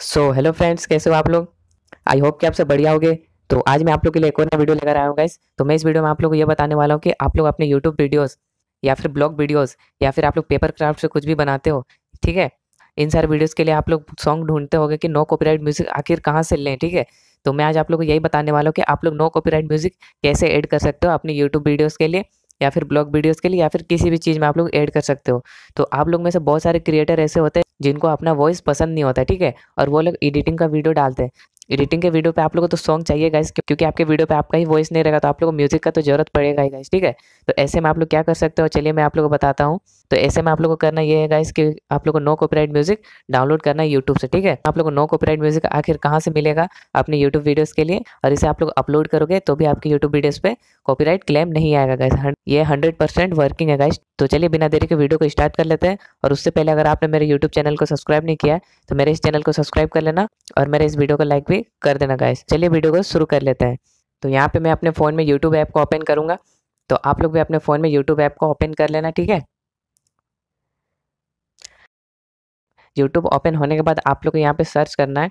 So hello friends कैसे हो आप लोग? आई होप कि आप सब बढ़िया होगे। तो आज मैं आप लोग के लिए एक और नया वीडियो लेकर आया हूँ गाइस तो मैं इस वीडियो में आप लोग को ये बताने वाला हूँ कि आप लोग अपने यूट्यूब वीडियोस या फिर ब्लॉग वीडियोस या फिर आप लोग पेपर क्राफ्ट से कुछ भी बनाते हो, ठीक है? इन सारे वीडियोस के लिए आप लोग सॉन्ग ढूंढते होगे कि नो कॉपीराइट म्यूज़िक आखिर कहाँ से लें, ठीक है? तो मैं आज आप लोग को यही बताने वाला हूँ कि आप लोग नो कॉपीराइट म्यूज़िक कैसे ऐड कर सकते हो अपने यूट्यूब वीडियोज़ के लिए या फिर ब्लॉग वीडियोस के लिए या फिर किसी भी चीज़ में आप लोग ऐड कर सकते हो। तो आप लोग में से बहुत सारे क्रिएटर ऐसे होते हैं जिनको अपना वॉइस पसंद नहीं होता, ठीक है? और वो लोग एडिटिंग का वीडियो डालते हैं। एडिटिंग के वीडियो पे आप लोगों को तो सॉन्ग चाहिए गाइस क्योंकि आपके वीडियो पे आपका ही वॉइस नहीं रहेगा तो आप लोगों को म्यूज़िक का तो ज़रूरत पड़ेगा ही गाइस ठीक है? तो ऐसे में आप लोग क्या कर सकते हो? चलिए मैं आप लोगों को बताता हूँ। तो ऐसे में आप लोग को करना ये है गाइस कि आप लोग को नो कॉपीराइट म्यूज़िक डाउनलोड करना है यूट्यूब से, ठीक है? आप लोग को नो कॉपीराइट म्यूज़िक आखिर कहाँ से मिलेगा अपने यूट्यूब वीडियोस के लिए? और इसे आप लोग अपलोड करोगे तो भी आपके यूट्यूब वीडियोस पे कॉपीराइट क्लेम नहीं आएगा गाइस ये हंड्रेड परसेंट वर्किंग है गाइस तो चलिए बिना देरी के वीडियो को स्टार्ट कर लेते हैं। और उससे पहले अगर आपने मेरे यूट्यूब चैनल को सब्सक्राइब नहीं किया तो मेरे इस चैनल को सब्सक्राइब कर लेना और मेरे इस वीडियो को लाइक भी कर देना गाइस चलिए वीडियो को शुरू कर लेते हैं। तो यहाँ पे मैं अपने फ़ोन में यूट्यूब ऐप को ओपन करूँगा। तो आप लोग भी अपने फ़ोन में यूट्यूब ऐप को ओपन कर लेना, ठीक है? यूट्यूब ओपन होने के बाद आप लोग को यहाँ पे सर्च करना है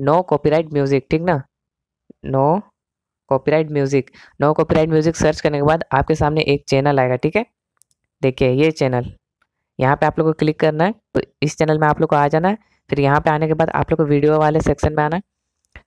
नो कॉपीराइट म्यूज़िक ठीक ना? No copyright music no copyright music search करने के बाद आपके सामने एक चैनल आएगा, ठीक है? देखिए, ये चैनल यहाँ पे आप लोग को क्लिक करना है। तो इस चैनल में आप लोग को आ जाना है। फिर यहाँ पे आने के बाद आप लोग को वीडियो वाले सेक्शन में आना है।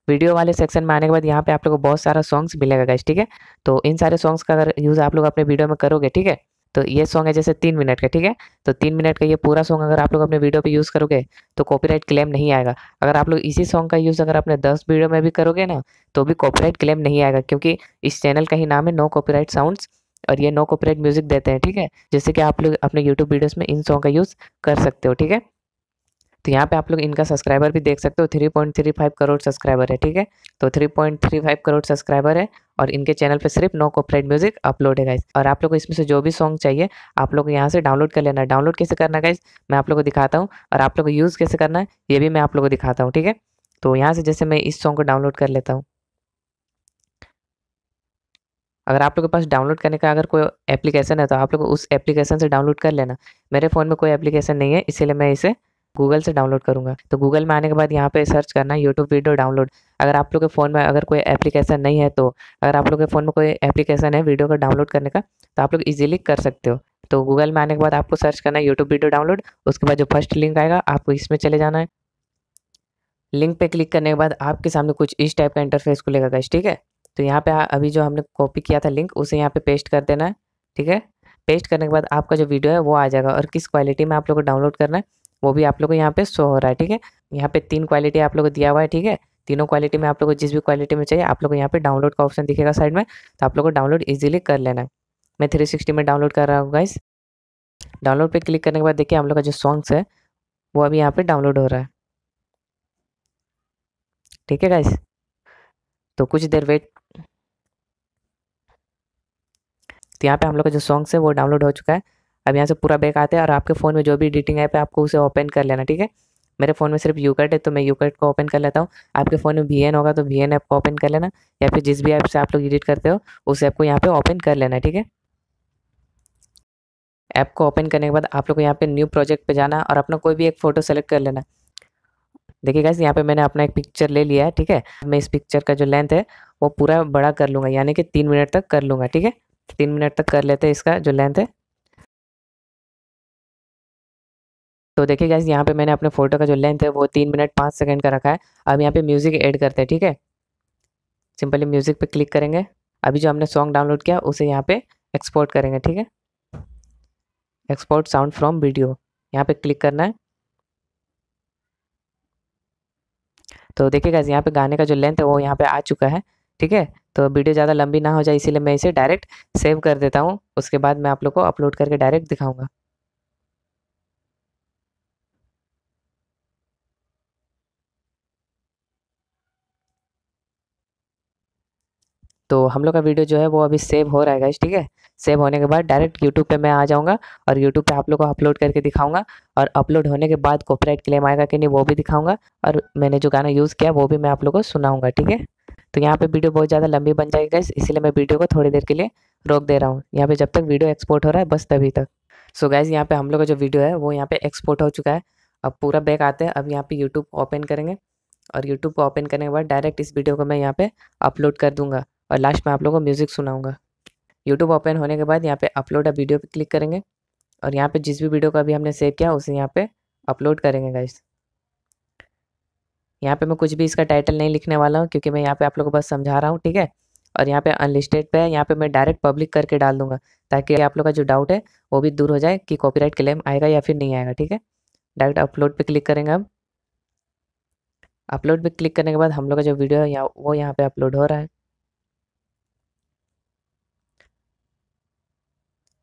वीडियो वाले सेक्शन में आने के बाद यहाँ पे आप लोग को बहुत सारा सॉन्ग्स मिलेगा गाइस ठीक है? तो इन सारे सॉन्ग्स का अगर यूज़ आप लोग अपने वीडियो में करोगे, ठीक है? तो ये सॉन्ग है जैसे तीन मिनट का, ठीक है? तो तीन मिनट का ये पूरा सॉन्ग अगर आप लोग अपने वीडियो पे यूज़ करोगे तो कॉपीराइट क्लेम नहीं आएगा। अगर आप लोग इसी सॉन्ग का यूज़ अगर अपने दस वीडियो में भी करोगे ना तो भी कॉपीराइट क्लेम नहीं आएगा, क्योंकि इस चैनल का ही नाम है नो कॉपीराइट साउंड्स और ये नो कॉपीराइट म्यूज़िक देते हैं, ठीक है? जैसे कि आप लोग अपने यूट्यूब वीडियोस में इन सॉन्ग का यूज़ कर सकते हो, ठीक है? तो यहाँ पे आप लोग इनका सब्सक्राइबर भी देख सकते हो three point three five crore subscriber है, ठीक है? तो three point three five crore subscriber है और इनके चैनल पे सिर्फ़ नो कॉपरेट म्यूज़िक अपलोड है गाइज़ और आप लोग को इसमें से जो भी सॉन्ग चाहिए, आप लोग यहाँ से डाउनलोड कर लेना डाउनलोड कैसे करना गाइज़ मैं आप लोग को दिखाता हूँ और आप लोग को यूज़ कैसे करना है, ये भी मैं आप लोग को दिखाता हूँ, ठीक है? तो यहाँ से जैसे मैं इस सॉन्ग को डाउनलोड कर लेता हूँ। अगर आप लोग के पास डाउनलोड करने का अगर कोई एप्लीकेशन है तो आप लोग उस एप्लीकेशन से डाउनलोड कर लेना। मेरे फ़ोन में कोई एप्लीकेशन नहीं है, इसीलिए मैं इसे गूगल से डाउनलोड करूँगा। तो गूगल में आने के बाद यहाँ पे सर्च करना है यूट्यूब वीडियो डाउनलोड। अगर आप लोग के फ़ोन में अगर कोई एप्लीकेशन नहीं है तो अगर आप लोग के फ़ोन में कोई एप्लीकेशन है वीडियो का डाउनलोड करने का तो आप लोग ईजिली कर सकते हो। तो गूगल में आने के बाद आपको सर्च करना है यूट्यूब वीडियो डाउनलोड। उसके बाद जो फ़र्स्ट लिंक आएगा, आपको इसमें चले जाना है। लिंक पे क्लिक करने के बाद आपके सामने कुछ इस टाइप का इंटरफेस खुलेगा गाइस ठीक है? तो यहाँ पे अभी जो हमने कॉपी किया था लिंक, उसे यहाँ पे पेस्ट कर देना है, ठीक है? पेस्ट करने के बाद आपका जो वीडियो है, वो आ जाएगा। और किस क्वालिटी में आप लोग को डाउनलोड करना है वो भी आप लोग को यहाँ पे शो हो रहा है, ठीक है? यहाँ पे तीन क्वालिटी आप लोग को दिया हुआ है, ठीक है? तीनों क्वालिटी में आप लोग को जिस भी क्वालिटी में चाहिए, आप लोग को यहाँ पे डाउनलोड का ऑप्शन दिखेगा साइड में तो आप लोग को डाउनलोड ईजिली कर लेना है। मैं थ्री सिक्सटी में डाउनलोड कर रहा हूँ गाइस डाउनलोड पे क्लिक करने के बाद देखिए, हम लोग का जो सॉन्ग्स है, वो अभी यहाँ पे डाउनलोड हो रहा है। ठीक है गाइस तो कुछ देर वेट तो यहाँ पे हम लोग का जो सॉन्ग्स है, वो डाउनलोड हो चुका है। अब यहाँ से पूरा बैक आते हैं और आपके फ़ोन में जो भी एडिटिंग ऐप है, आपको उसे ओपन कर लेना, ठीक है? मेरे फ़ोन में सिर्फ़ यूकट है तो मैं यूकट को ओपन कर लेता हूँ। आपके फ़ोन में वी होगा तो वी ऐप को ओपन कर लेना, या फिर जिस भी ऐप से आप लोग एडिट करते हो, उस ऐप को यहाँ पे ओपन कर लेना, ठीक है? ऐप को ओपन करने के बाद आप लोग को यहाँ पे न्यू प्रोजेक्ट पे जाना और अपना कोई भी एक फ़ोटो सेलेक्ट कर लेना। देखिए गाइस यहाँ पे मैंने अपना एक पिक्चर ले लिया है, ठीक है? मैं इस पिक्चर का जो लेंथ है, वो पूरा बड़ा कर लूँगा, यानी कि तीन मिनट तक कर लूँगा, ठीक है? तीन मिनट तक कर लेते हैं इसका जो लेंथ है। तो देखिए गाइस यहाँ पे मैंने अपने फ़ोटो का जो लेंथ है वो तीन मिनट पाँच सेकंड का रखा है। अब यहाँ पे म्यूज़िक ऐड करते हैं, ठीक है? सिंपली म्यूज़िक पे क्लिक करेंगे। अभी जो हमने सॉन्ग डाउनलोड किया, उसे यहाँ पे एक्सपोर्ट करेंगे, ठीक है? एक्सपोर्ट साउंड फ्रॉम वीडियो यहाँ पे क्लिक करना है। तो देखिए गाइस यहाँ पे गाने का जो लेंथ है वो यहाँ पे आ चुका है, ठीक है? तो वीडियो ज़्यादा लंबी ना हो जाए, इसीलिए मैं इसे डायरेक्ट सेव कर देता हूँ। उसके बाद मैं आप लोग को अपलोड करके डायरेक्ट दिखाऊँगा। तो हम लोग का वीडियो जो है वो अभी सेव हो रहा है ठीक है? सेव होने के बाद डायरेक्ट यूट्यूब पे मैं आ जाऊँगा और यूट्यूब पे आप लोग को अपलोड करके दिखाऊँगा और अपलोड होने के बाद कॉपीराइट क्लेम आएगा कि नहीं वो भी दिखाऊँगा और मैंने जो गाना यूज़ किया वो भी मैं आप लोग को सुनाऊँगा, ठीक है? तो यहाँ पे वीडियो बहुत ज़्यादा लंबी बन जाएगी गैस इसलिए मैं वीडियो को थोड़ी देर के लिए रोक दे रहा हूँ। यहाँ पे जब तक वीडियो एक्सपोर्ट हो रहा है, बस तभी तक। सो गैस यहाँ पे हम लोग का जो वीडियो है वो यहाँ पे एक्सपोर्ट हो चुका है। अब पूरा बैक आते हैं, अब यहाँ पे यूट्यूब ओपन करेंगे और यूट्यूब को ओपन करने के बाद डायरेक्ट इस वीडियो को मैं यहाँ पे अपलोड कर दूँगा। और लास्ट में आप लोगों को म्यूज़िक सुनाऊँगा। यूट्यूब ओपन होने के बाद यहाँ पे अपलोड अ वीडियो पे क्लिक करेंगे और यहाँ पे जिस भी वीडियो को अभी हमने सेव किया, उसे यहाँ पे अपलोड करेंगे गाइस यहाँ पे मैं कुछ भी इसका टाइटल नहीं लिखने वाला हूँ क्योंकि मैं यहाँ पे आप लोगों को बस समझा रहा हूँ, ठीक है? और यहाँ पे अनलिस्टेड पे है, यहाँ पे मैं डायरेक्ट पब्लिक करके डाल दूँगा ताकि आप लोग का जो डाउट है, वो भी दूर हो जाए कि कॉपीराइट क्लेम आएगा या फिर नहीं आएगा, ठीक है? डायरेक्ट अपलोड पे क्लिक करेंगे अब अपलोड पे क्लिक करने के बाद हम लोग का जो वीडियो है यहाँ वो यहाँ पे अपलोड हो रहा है।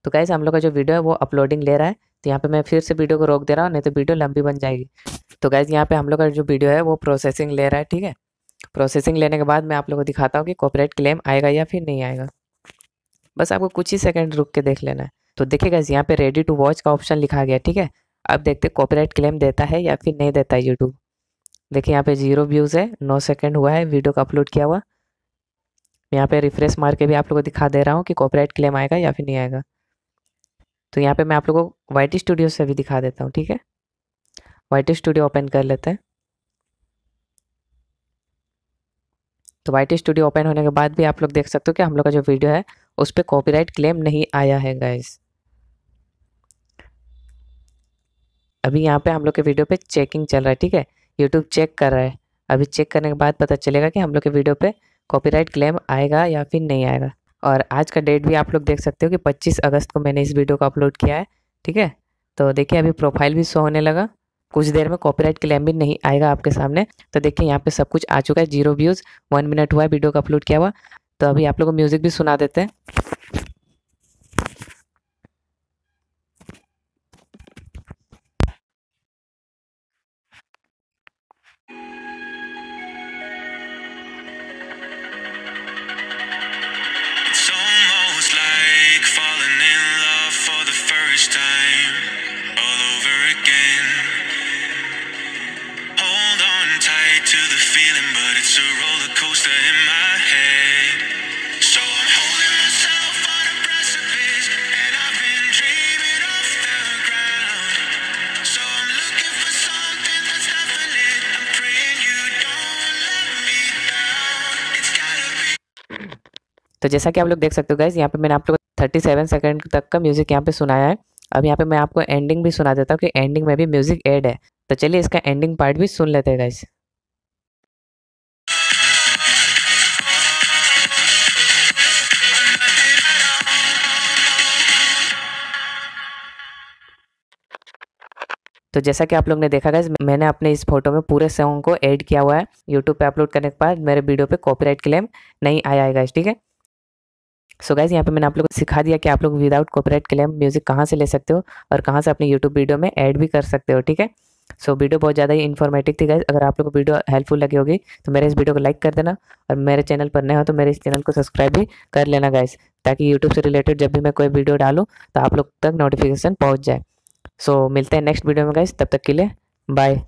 तो कैसे हम लोग का जो वीडियो है वो अपलोडिंग ले रहा है तो यहाँ पे मैं फिर से वीडियो को रोक दे रहा हूँ, नहीं तो वीडियो लंबी बन जाएगी। तो गैस यहाँ पे हम लोग का जो वीडियो है वो प्रोसेसिंग ले रहा है, ठीक है? प्रोसेसिंग लेने के बाद मैं आप लोग को दिखाता हूँ कि कॉपरेट क्लेम आएगा या फिर नहीं आएगा। बस आपको कुछ ही सेकंड रुक के देख लेना है। तो देखिए गैस यहाँ पे रेडी टू वॉच का ऑप्शन लिखा गया, ठीक है? अब देखते कॉपरेट क्लेम देता है या फिर नहीं देता है यूट्यूब देखिए यहाँ पे ज़ीरो व्यूज़ है, नौ सेकेंड हुआ है वीडियो का अपलोड किया हुआ। यहाँ पे रिफ्रेश मार के भी आप लोग को दिखा दे रहा हूँ कि कॉपीराइट क्लेम आएगा या फिर नहीं आएगा। तो यहाँ पे मैं आप लोगों को वाई स्टूडियो से भी दिखा देता हूँ, ठीक है? वाई स्टूडियो ओपन कर लेते हैं। तो वाई स्टूडियो ओपन होने के बाद भी आप लोग देख सकते हो कि हम लोग का जो वीडियो है, उस पर कॉपीराइट क्लेम नहीं आया है गाइस अभी यहाँ पे हम लोग के वीडियो पे चेकिंग चल रहा है, ठीक है? यूट्यूब चेक कर रहा है। अभी चेक करने के बाद पता चलेगा कि हम लोग के वीडियो पे कॉपीराइट क्लेम आएगा या फिर नहीं आएगा। और आज का डेट भी आप लोग देख सकते हो कि 25 अगस्त को मैंने इस वीडियो को अपलोड किया है, ठीक है? तो देखिए, अभी प्रोफ़ाइल भी शो होने लगा। कुछ देर में कॉपीराइट क्लेम भी नहीं आएगा आपके सामने। तो देखिए, यहाँ पे सब कुछ आ चुका है ज़ीरो व्यूज़ वन मिनट हुआ है वीडियो को अपलोड किया हुआ। तो अभी आप लोग को म्यूज़िक भी सुना देते हैं। Time, all over again. Hold on tight to the feeling, but it's a roller coaster in my head. So I'm holding myself on a precipice, and I've been dreaming off the ground. So I'm looking for something that's definite. I'm praying you don't let me down. It's gotta be. तो जैसा कि आप लोग देख सकते हो guys यहाँ पे मैंने आप लोग थर्टी सेवन सेकेंड तक का म्यूज़िक यहाँ पे सुनाया है अब यहाँ पे मैं आपको एंडिंग भी सुना देता हूँ कि एंडिंग में भी म्यूज़िक ऐड है। तो चलिए इसका एंडिंग पार्ट भी सुन लेते हैं गाइज़ तो जैसा कि आप लोग ने देखा गाइज़ मैंने अपने इस फ़ोटो में पूरे सॉन्ग को ऐड किया हुआ है। यूट्यूब पे अपलोड करने के बाद मेरे वीडियो पे कॉपीराइट क्लेम नहीं आया है गाइज़ ठीक है? सो गाइज़ यहाँ पे मैंने आप लोगों को सिखा दिया कि आप लोग विदाउट कॉपीराइट क्लेम म्यूज़िक कहाँ से ले सकते हो और कहाँ से अपने यूट्यूब वीडियो में ऐड भी कर सकते हो ठीक है? सो so, वीडियो बहुत ज़्यादा ही इन्फॉर्मेटिव थी गाइज़ अगर आप लोग को वीडियो हेल्पफुल लगी होगी तो मेरे इस वीडियो को लाइक कर देना और मेरे चैनल पर नए हो तो मेरे इस चैनल को सब्सक्राइब भी कर लेना गाइज़ ताकि यूट्यूब से रिलेटेड जब भी मैं कोई वीडियो डालूँ तो आप लोग तक नोटिफिकेशन पहुँच जाए। सो so, मिलते हैं नेक्स्ट वीडियो में गाइज़ तब तक के लिए बाय